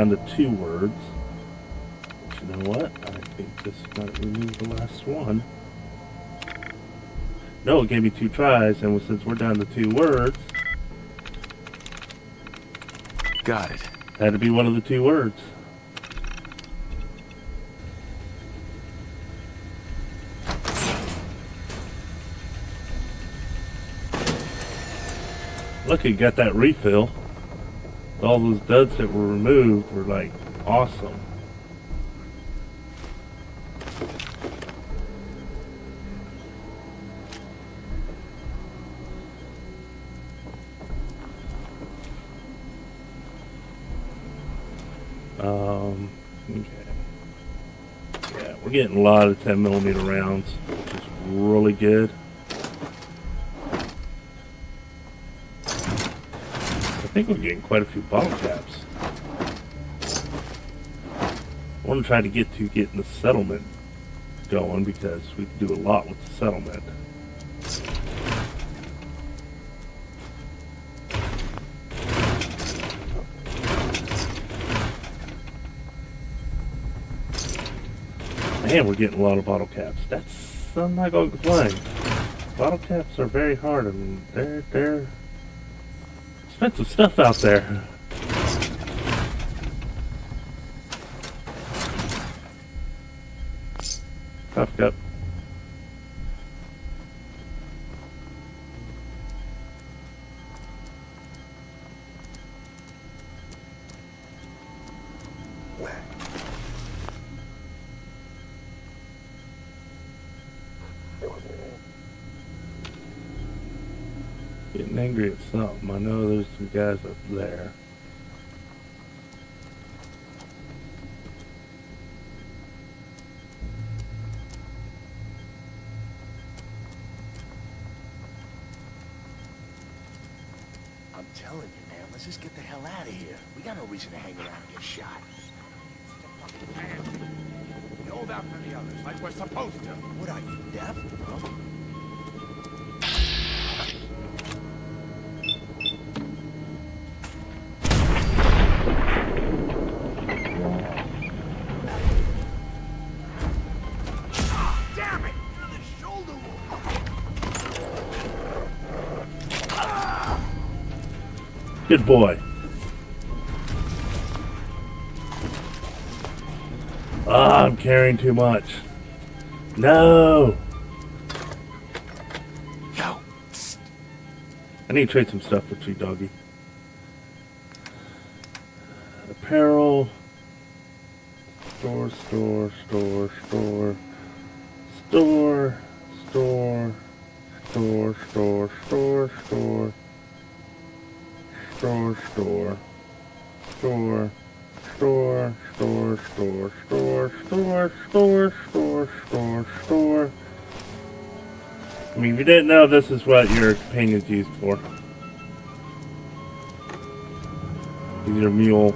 Down to two words. But you know what? I think this might remove the last one. No, it gave me two tries, and since we're down to two words, Got it. had to be one of the two words. Look, you got that refill. All those duds that were removed were like awesome. Um, okay. Yeah, we're getting a lot of 10 millimeter rounds, which is really good. Think we're getting quite a few bottle caps. I want to try to get to getting the settlement going because we can do a lot with the settlement. Man, we're getting a lot of bottle caps. That's I'm not going to complain. Bottle caps are very hard. I mean, they're they're expensive stuff out there. Tough cup. Getting angry at something. I know there's some guys up there. Good boy. Ah, I'm carrying too much. No! Yo, I need to trade some stuff with you, doggy. Apparel. Store, store, store, store. Store, store, store, store, store, store. Store, store. Store. Store, store, store, store, store, store, store, store, store. I mean, if you didn't know, this is what your companion's used for. He's your mule.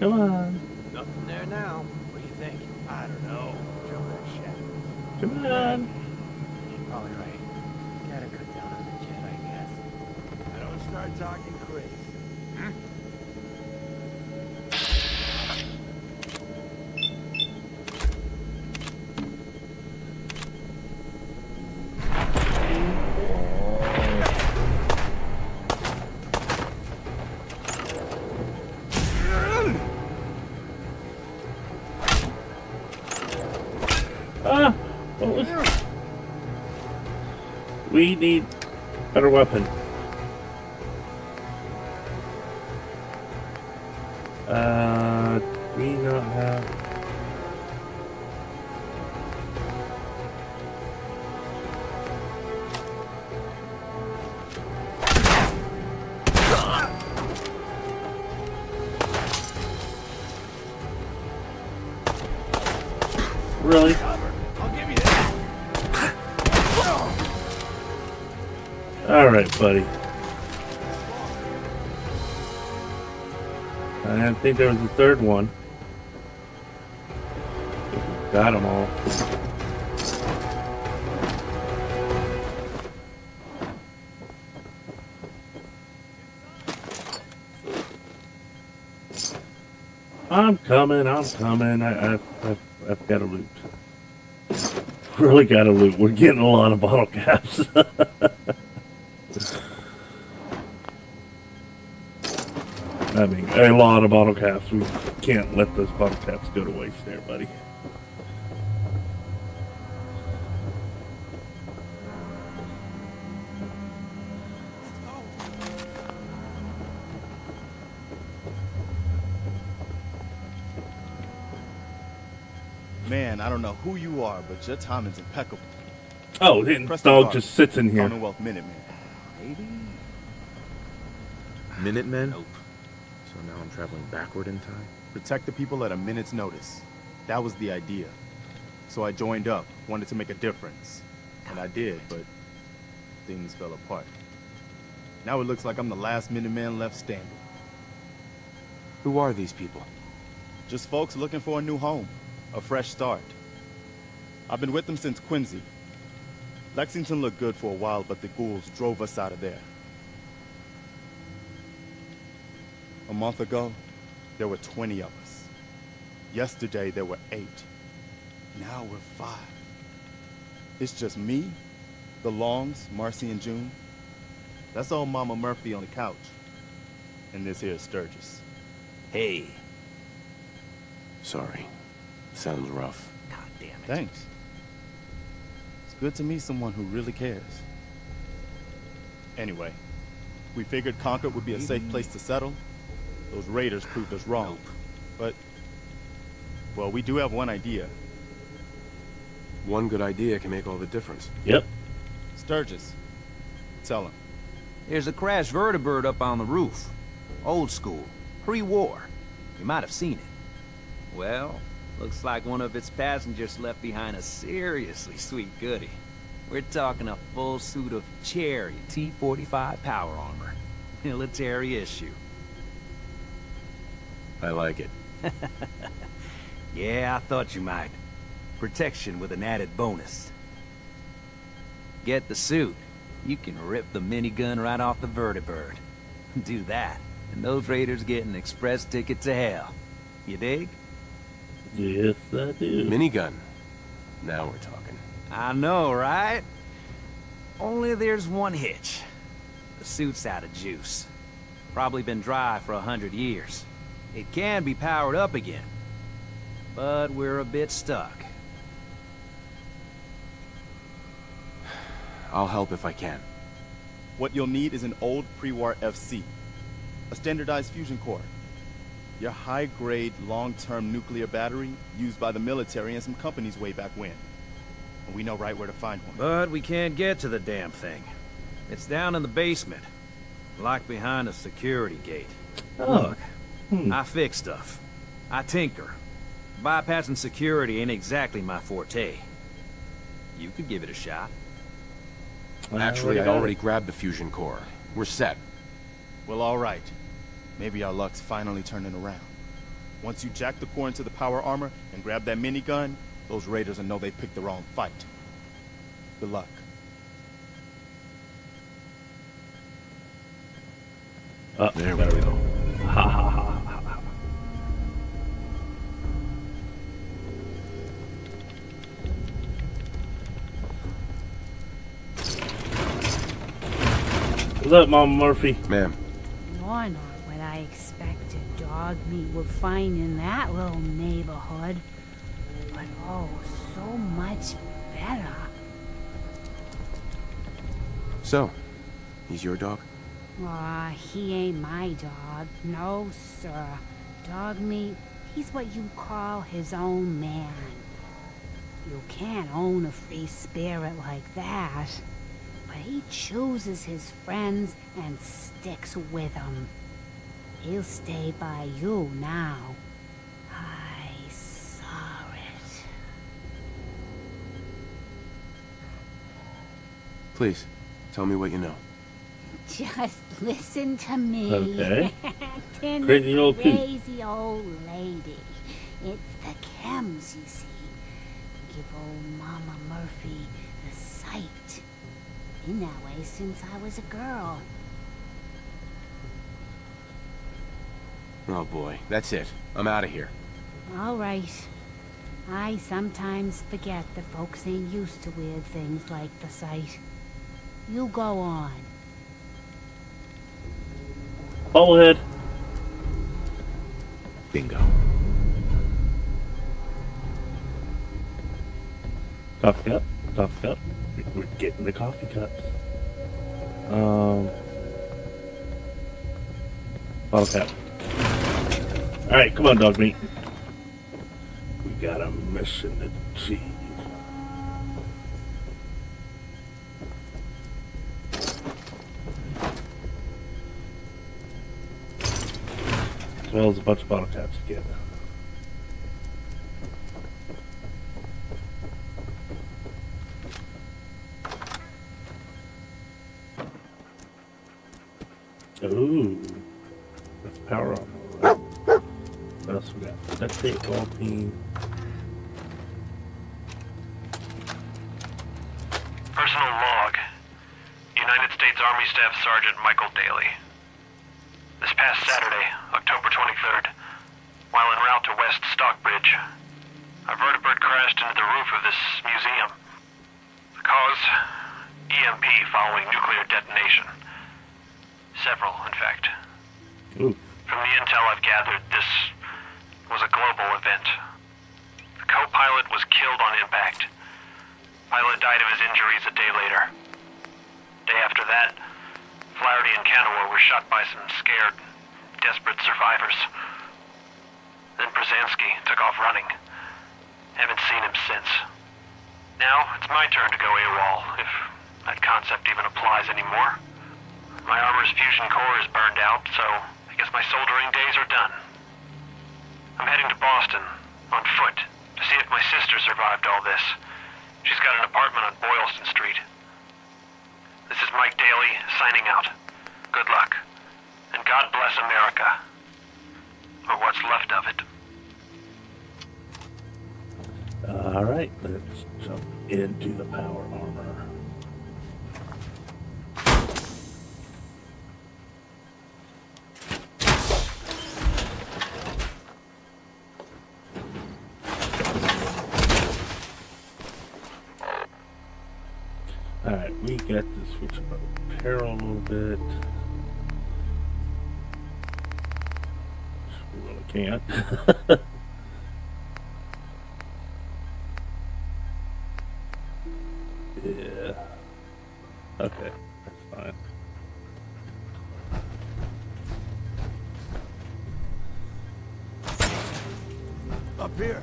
Come on. Nothing there now. What do you think? I don't know. Jump that shit. Come on. You're probably right. Gotta cut down on the jet, I guess. I don't start talking crazy. We need better weapon. Uh, we not have... buddy. I think there was a third one. Got them all. I'm coming, I'm coming. I, I've, I've, I've got to loot. Really got to loot. We're getting a lot of bottle caps. I mean, a lot of bottle caps. We can't let those bottle caps go to waste there, buddy. Man, I don't know who you are, but your timing's impeccable. Oh, the Press dog button. just sits in here. Commonwealth Minuteman. Maybe? Minutemen? Nope. So now I'm traveling backward in time? Protect the people at a minute's notice. That was the idea. So I joined up, wanted to make a difference. And I did, but things fell apart. Now it looks like I'm the last Minuteman left standing. Who are these people? Just folks looking for a new home, a fresh start. I've been with them since Quincy. Lexington looked good for a while, but the ghouls drove us out of there. A month ago, there were 20 of us. Yesterday, there were eight. Now we're five. It's just me, the Longs, Marcy, and June. That's old Mama Murphy on the couch. And this here is Sturgis. Hey. Sorry. Sounds rough. God damn it. Thanks. It's good to meet someone who really cares. Anyway, we figured Concord would be a safe place to settle. Those raiders proved us wrong. Nope. But, well, we do have one idea. One good idea can make all the difference. Yep. Sturgis, tell him. There's a crashed vertibird up on the roof. Old school. Pre-war. You might have seen it. Well, looks like one of its passengers left behind a seriously sweet goodie. We're talking a full suit of cherry T-45 power armor. Military issue. I like it. Yeah, I thought you might. Protection with an added bonus. Get the suit. You can rip the minigun right off the vertibird. Do that, and those raiders get an express ticket to hell. You dig? Yes, I do. Minigun. Now we're talking. I know, right? Only there's one hitch. The suit's out of juice. Probably been dry for a hundred years. It can be powered up again. But we're a bit stuck. I'll help if I can. What you'll need is an old pre-war FC. A standardized fusion core. Your high-grade, long-term nuclear battery used by the military and some companies way back when. And we know right where to find one. But we can't get to the damn thing. It's down in the basement. Locked behind a security gate. Oh. Look, I fix stuff. I tinker. Bypassing security ain't exactly my forte. You could give it a shot. Well, Actually, I got it. already grabbed the fusion core. We're set. Well, all right. Maybe our luck's finally turning around. Once you jack the core into the power armor and grab that minigun, those raiders will know they picked the wrong fight. Good luck. Oh, There we go. What's up, Mama Murphy? Ma'am, You're not what I expected dog meat would find in that little neighborhood. But oh, so much better. so, he's your dog? Aw, he ain't my dog. No, sir. Dog meat, he's what you call his own man. You can't own a free spirit like that but he chooses his friends and sticks with them. He'll stay by you now. I saw it. Please, tell me what you know. Just listen to me. Okay. crazy old crazy Pete. old lady. It's the chems, you see. Give old Mama Murphy the sight. Been that way since I was a girl. Oh boy, that's it. I'm out of here. All right. I sometimes forget that folks ain't used to weird things like the sight. You go on. Bubblehead. Bingo. Coffee cup. We're getting the coffee cups. Um. Bottle cap. Alright, come on, dog meat. We got a mission to achieve. As well as a bunch of bottle caps again. Ooh. That's power on. What else we got? Personal log. United States Army Staff Sergeant Michael Daly. This past Saturday, October 23rd, while en route to West Stockbridge, a vertibird crashed into the roof of this museum. The cause? EMP following nuclear detonation. Several, in fact. Ooh. From the intel I've gathered, this was a global event. The co-pilot was killed on impact. Pilot died of his injuries a day later. Day after that, Flaherty and Canaway were shot by some scared, desperate survivors. Then Brzezinski took off running. Haven't seen him since. Now, it's my turn to go AWOL, if that concept even applies anymore. My armor's fusion core is burned out, so I guess my soldering days are done. I'm heading to Boston, on foot, to see if my sister survived all this. She's got an apartment on Boylston Street. This is Mike Daly, signing out. Good luck. And God bless America. Or what's left of it. Alright, let's jump into the power can't. Yeah. Okay, that's fine. Up here.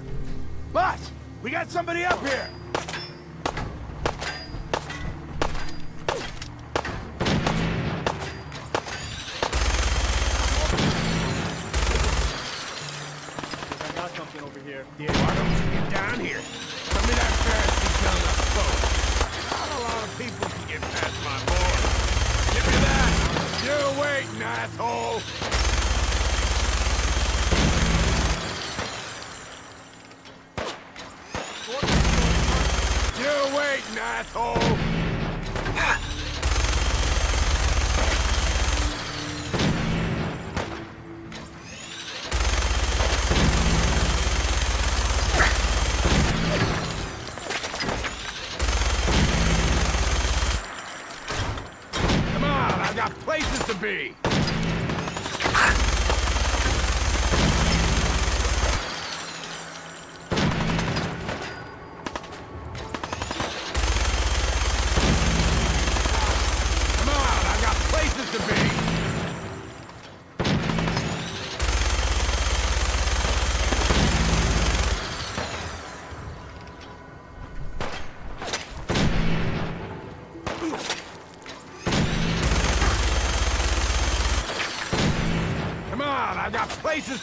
Boss, we got somebody up here. Waiting, asshole.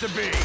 To be.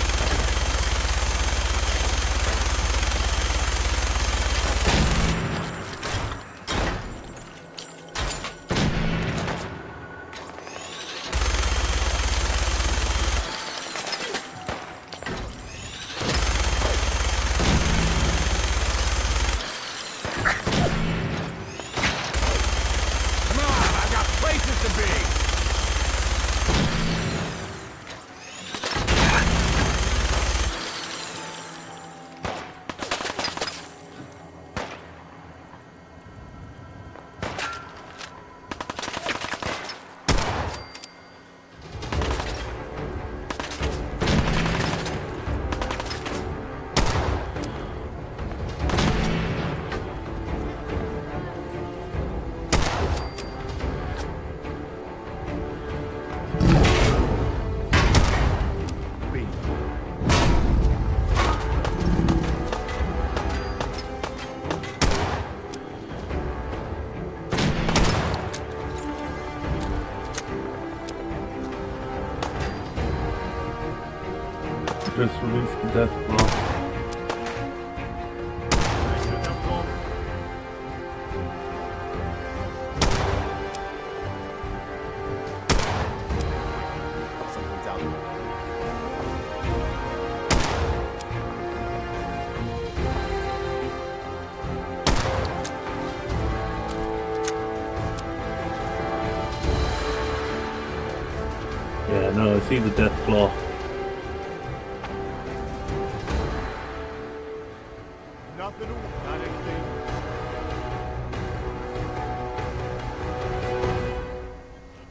Just released the death claw.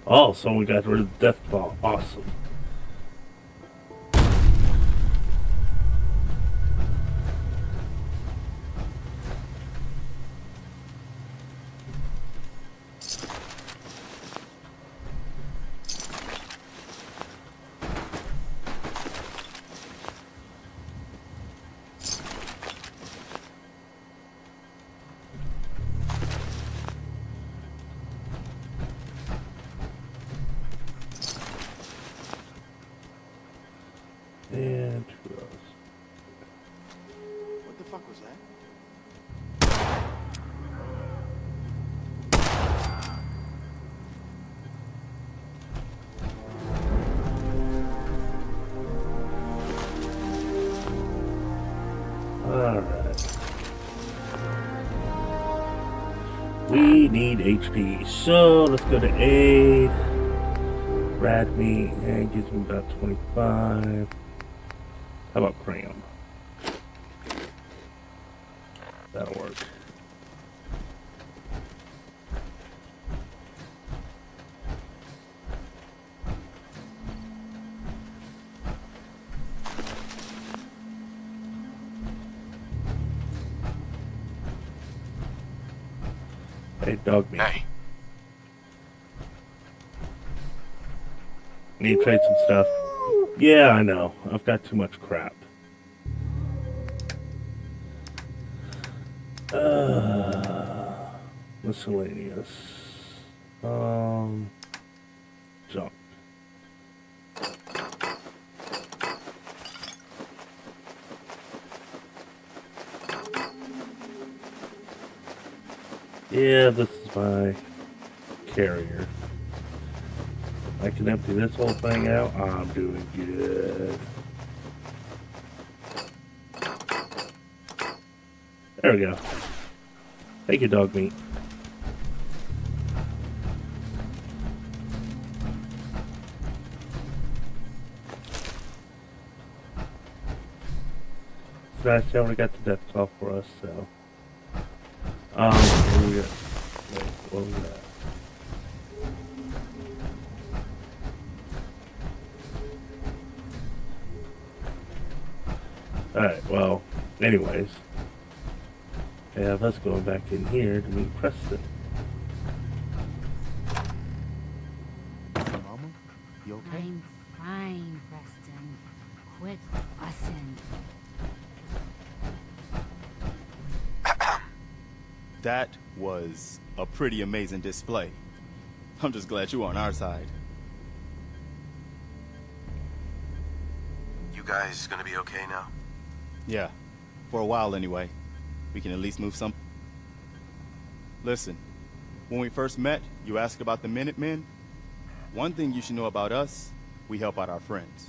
Oh, so we got rid of the death claw. Awesome. Need HP. So let's go to aid. Rad meat and gives me about 25. How about cram? Hey, dog meat. Hey, Need to trade some stuff. Yeah, I know. I've got too much crap. Uh, miscellaneous. Um, Yeah, this is my carrier. I can empty this whole thing out. I'm doing good. There we go. Thank you, dog meat. So that's already got the death claw for us, so. Um, Alright, well, anyways. I have us going back in here to meet Preston. Mama, you okay? I'm fine, Preston. Quit fussing. That was a pretty amazing display. I'm just glad you're on our side. you guys gonna be okay now? Yeah, for a while anyway. We can at least move some. Listen, when we first met, you asked about the Minutemen. One thing you should know about us, we help out our friends.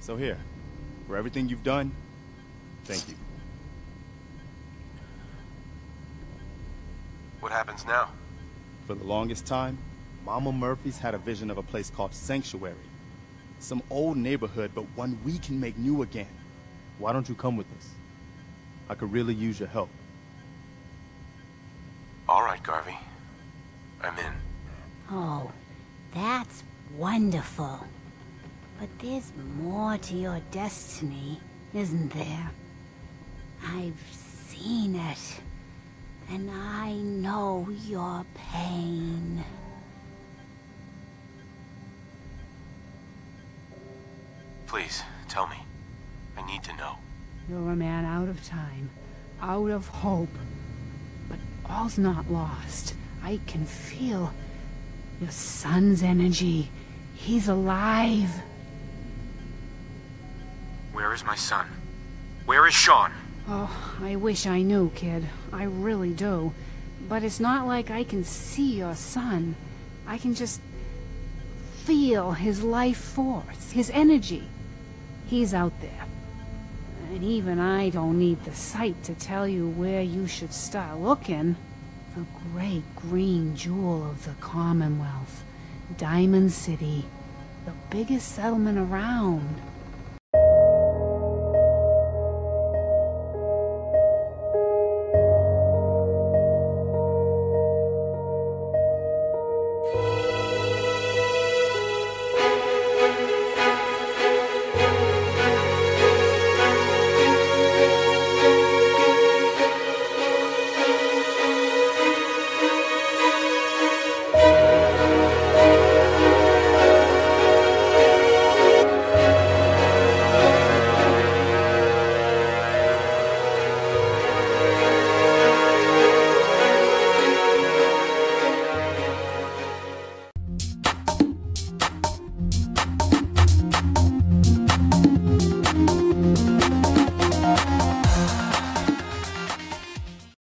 So here, for everything you've done, thank you. What happens now? For the longest time, Mama Murphy's had a vision of a place called Sanctuary. Some old neighborhood, but one we can make new again. Why don't you come with us? I could really use your help. All right, Garvey. I'm in. Oh, that's wonderful. But there's more to your destiny, isn't there? I've seen it. And I know your pain. Please, tell me. I need to know. You're a man out of time, out of hope. But all's not lost. I can feel your son's energy. He's alive. Where is my son? Where is Sean? Oh, I wish I knew, kid. I really do. But it's not like I can see your son. I can just feel his life force, his energy. He's out there. And even I don't need the sight to tell you where you should start looking. The great green jewel of the Commonwealth. Diamond City. The biggest settlement around.